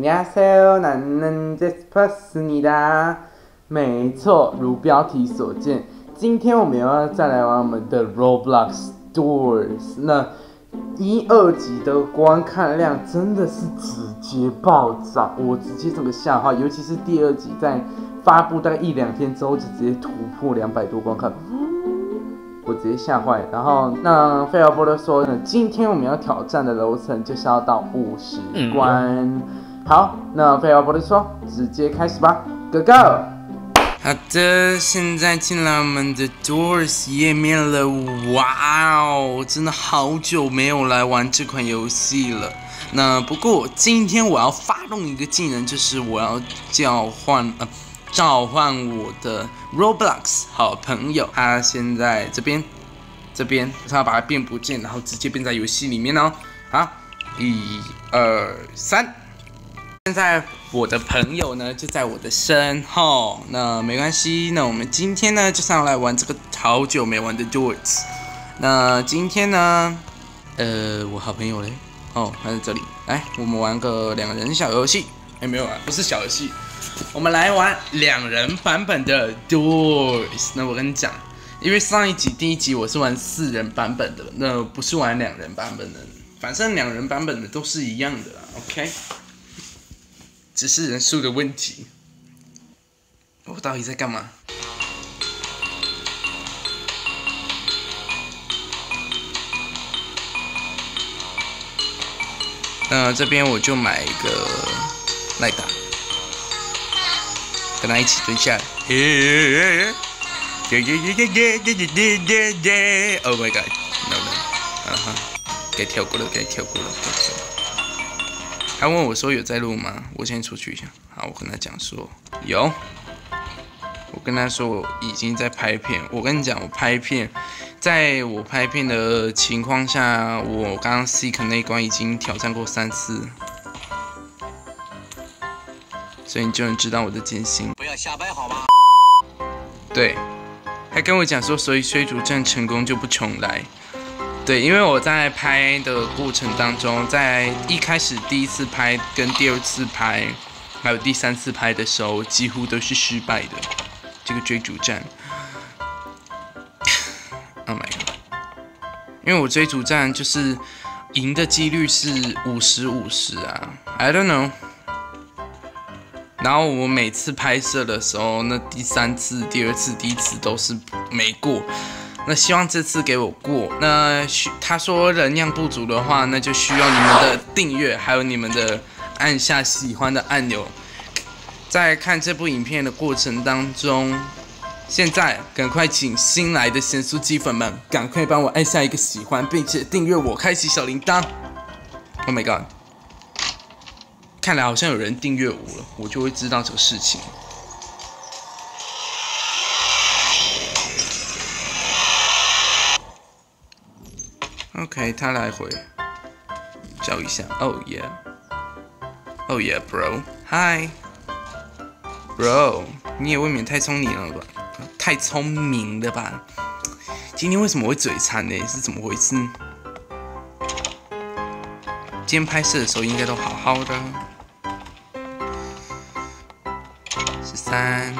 안녕하세요나는제스퍼스입니다。没错，如标题所见，今天我们又要再来玩我们的 Roblox Doors。那一、二集的观看量真的是直接暴涨，我直接整个吓坏，尤其是第二集在发布大概一两天之后就直接突破两百多观看。我直接吓坏，然后那费尔波特说呢，今天我们要挑战的楼层就是要到五十关。 好，那废话不多说，直接开始吧，Go Go！好的，现在进来我们的 Doors 页面了，哇哦，真的好久没有来玩这款游戏了。那不过今天我要发动一个技能，就是我要叫唤呃。召唤我的 Roblox 好朋友，他现在这边，这边，他要把它变不见，然后直接变在游戏里面哦。好，一、二、三。现在我的朋友呢就在我的身后，那没关系，那我们今天呢就上来玩这个好久没玩的 Doors。那今天呢，呃，我好朋友嘞，哦，他在这里，来，我们玩个两人小游戏。哎，没有啊，不是小游戏。我们来玩两人版本的 Doors。那我跟你讲，因为上一集第一集我是玩四人版本的，那不是玩两人版本的。反正两人版本的都是一样的，OK？只是人数的问题。我到底在干嘛？那这边我就买一个赖打，跟他一起蹲下。耶耶耶耶耶耶耶耶耶耶耶耶耶！Oh my god！No no！啊哈，该跳过了，该跳过了。他问我说有在录吗？我先出去一下。好，我跟他讲说有。我跟他说我已经在拍片。我跟你讲，我拍片，在我拍片的情况下，我刚刚 seek 那关已经挑战过三次。所以你就能知道我的艰辛。不要瞎掰好吗？对，还跟我讲说，所以追逐战成功就不重来。对，因为我在拍的过程当中，在一开始第一次拍、跟第二次拍，还有第三次拍的时候，几乎都是失败的。这个追逐战，Oh my god！因为我追逐战就是赢的几率是五十五十啊，I don't know。然后我每次拍摄的时候，那第三次、第二次、第一次都是没过。那希望这次给我过。那需他说人量不足的话，那就需要你们的订阅，还有你们的按下喜欢的按钮。在看这部影片的过程当中，现在赶快请新来的咸酥鸡粉们，赶快帮我按下一个喜欢，并且订阅我，开启小铃铛。Oh my god！看来好像有人订阅我了，我就会知道这个事情。OK，他来回叫一下，Oh yeah，Oh yeah，bro，Hi，bro，你也未免太聪明了吧？太聪明了吧？今天为什么会嘴馋呢？是怎么回事？今天拍摄的时候应该都好好的。十三，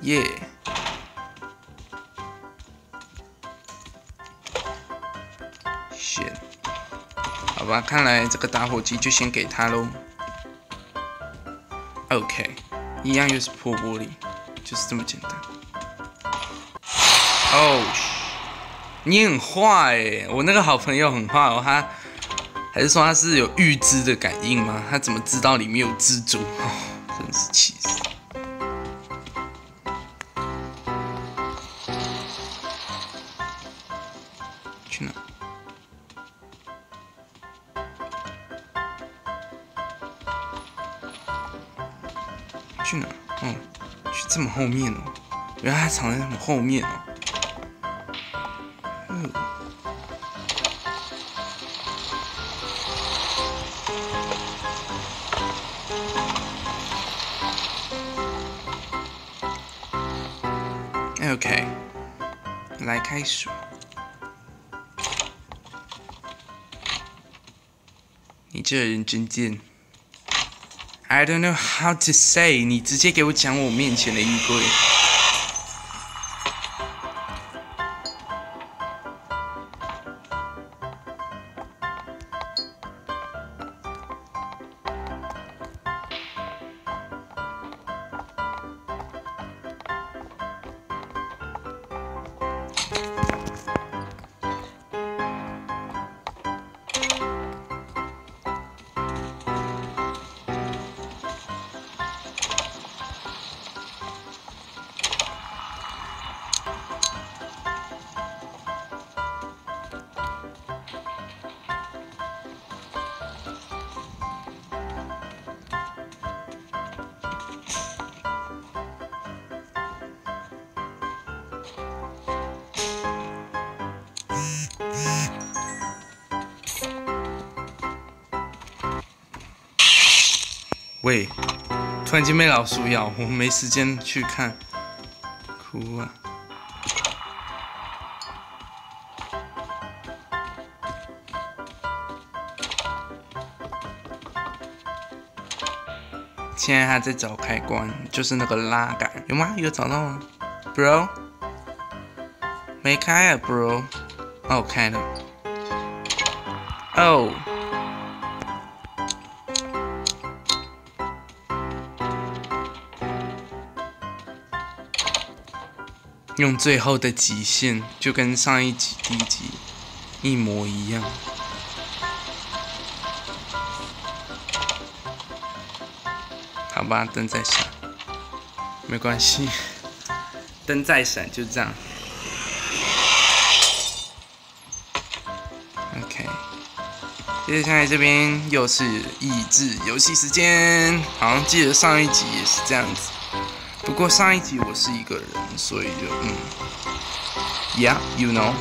耶！选，好吧，看来这个打火机就先给他喽。OK，一样又是破玻璃，就是这么简单。哦，你很坏哎！我那个好朋友很坏哦，他。还是说他是有预知的感应吗？他怎么知道里面有蜘蛛？真是气死！去哪？去哪？哦，去这么后面哦！原来还藏在那么后面哦。OK，来开始。你这人真贱。I don't know how to say，你直接给我讲我面前的衣柜。喂，突然间被老鼠咬，我没时间去看，哭啊！现在还在找开关，就是那个拉杆，有吗？有找到吗，Bro？没开啊，Bro？哦，开了。哦。用最后的极限，就跟上一集第一集一模一样。好吧，灯在闪，没关系，灯在闪就这样。OK，接下来这边又是益智游戏时间，好像记得上一集也是这样子。不过上一集我是一个人，所以就嗯，Yeah，you know，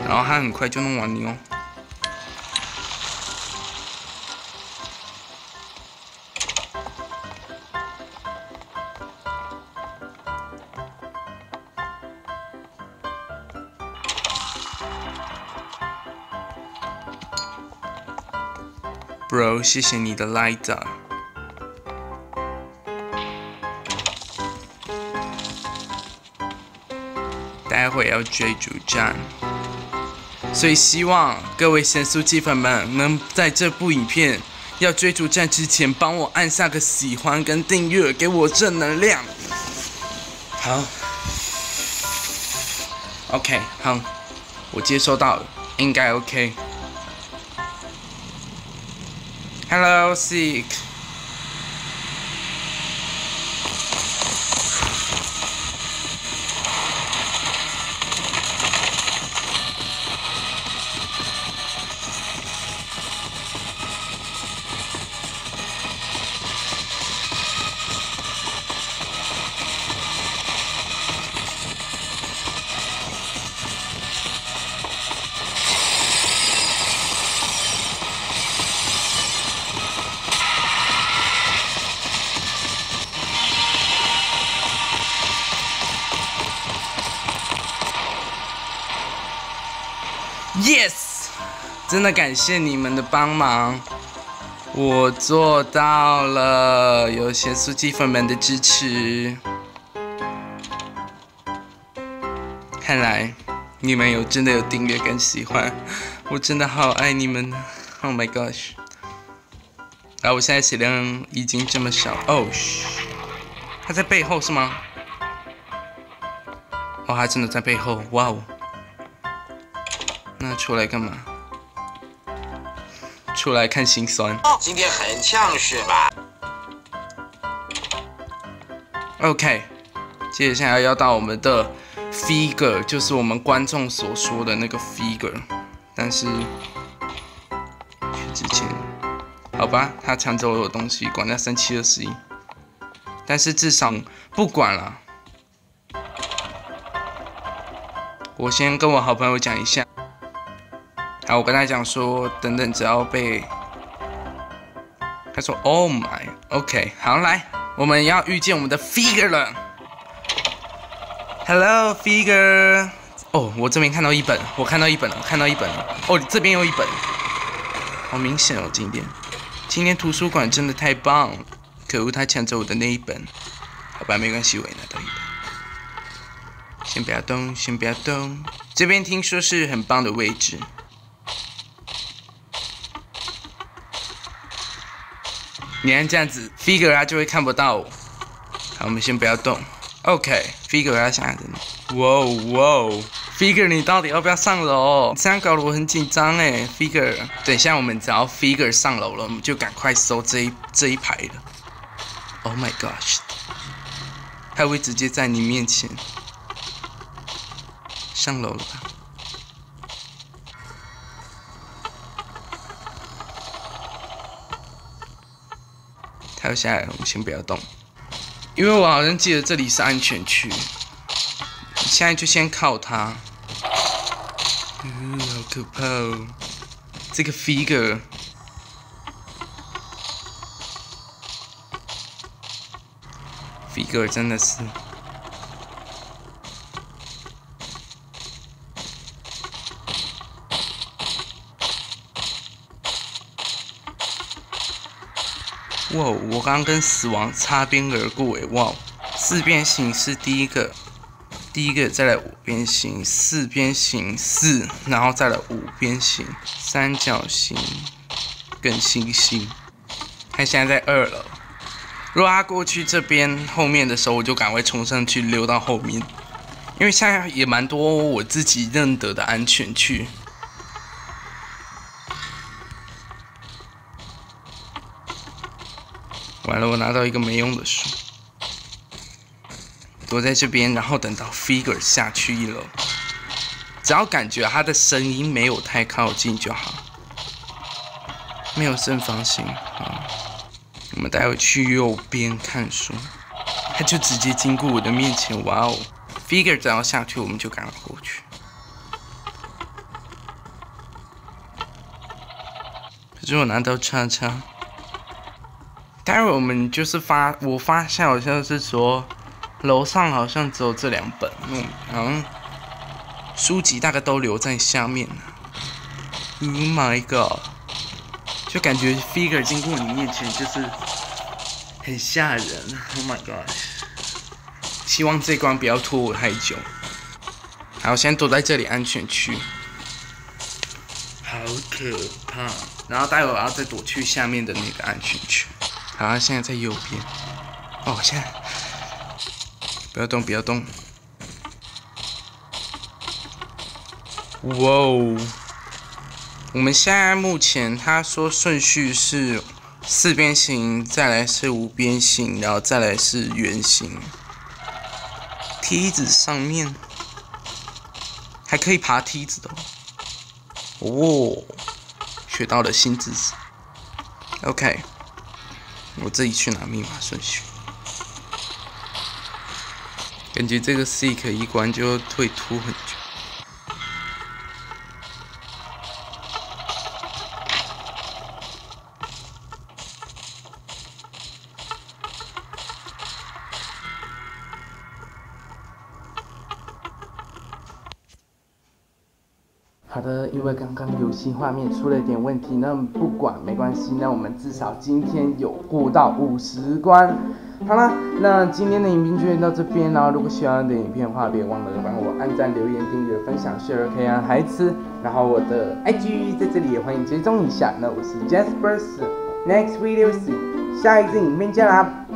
然后他很快就弄完你哦。Bro，谢谢你的 lighter。待会要追逐战，所以希望各位神速鸡粉们能在这部影片要追逐战之前，帮我按下个喜欢跟订阅，给我正能量。好，OK，好，我接收到了，应该 OK。Hello，Sick。真的感谢你们的帮忙，我做到了，有些酥鸡粉们的支持，看来你们有真的有订阅跟喜欢，我真的好爱你们，Oh my gosh！啊，我现在血量已经这么少哦，嘘，他在背后是吗？哦，他真的在背后，哇哦！那出来干嘛？出来看心酸。今天很呛是吧？OK，接下来要到我们的 figure，就是我们观众所说的那个 figure。但是去之前，好吧，他抢走我的东西，管他三七二十一。但是至少不管了，我先跟我好朋友讲一下。然后我跟他讲说，等等，只要被他说，Oh my，OK，好，来，我们要遇见我们的 figure 了。Hello figure，哦，我这边看到一本，我看到一本了，看到一本了。哦，这边有一本，好明显哦，今天，今天图书馆真的太棒了。可恶，他抢走我的那一本。好吧，没关系，我也拿到一本。先不要动，先不要动。这边听说是很棒的位置。你看这样子，figure 他就会看不到我。好，我们先不要动。OK，figure 他想着呢。哇哇，figure 你到底要不要上楼？这样搞得我很紧张哎，figure。等一下我们只要 figure 上楼了，我们就赶快搜这一这一排了。Oh my gosh！他会直接在你面前上楼了吧？要下来，我们先不要动，因为我好像记得这里是安全区。现在就先靠他。嗯，好可怕哦！这个 figure。figure 真的是，哇！我刚刚跟死亡擦边而过诶，哇！四边形是第一个，第一个再来五边形，四边形四，然后再来五边形，三角形跟星星。他现在在二楼。如果他过去这边后面的时候，我就赶快冲上去溜到后面，因为现在也蛮多我自己认得的安全区。完了，我拿到一个没用的书，躲在这边，然后等到 figure 下去一楼，只要感觉他的声音没有太靠近就好，没有正方形啊。我们待会去右边看书，他就直接经过我的面前。哇哦，figure 只要下去，我们就赶快过去。可是我拿到叉叉，待会我们就是发，我发现好像是说楼上好像只有这两本，嗯，好像书籍大概都留在下面了 Oh my god！就感觉 figure 经过你面前就是很吓人，Oh my god！希望这关不要拖我太久。好，先躲在这里安全区，好可怕。然后待会我要再躲去下面的那个安全区。好，现在在右边。哦，现在不要动，不要动。哇哦！我们现在目前他说顺序是四边形，再来是五边形，然后再来是圆形。梯子上面还可以爬梯子的哦，学到了新知识。OK，我自己去拿密码顺序。感觉这个 seek 一关就会拖很好的，因为刚刚游戏画面出了一点问题，那不管没关系，那我们至少今天有过到五十关。好啦，那今天的影片就到这边啦。如果喜欢的影片的话，别忘了帮我按赞、留言、订阅、分享，share 可以让孩子。然后我的 IG 在这里也欢迎追踪一下。那我是 Jasper，Next video see，下一支影片见啦。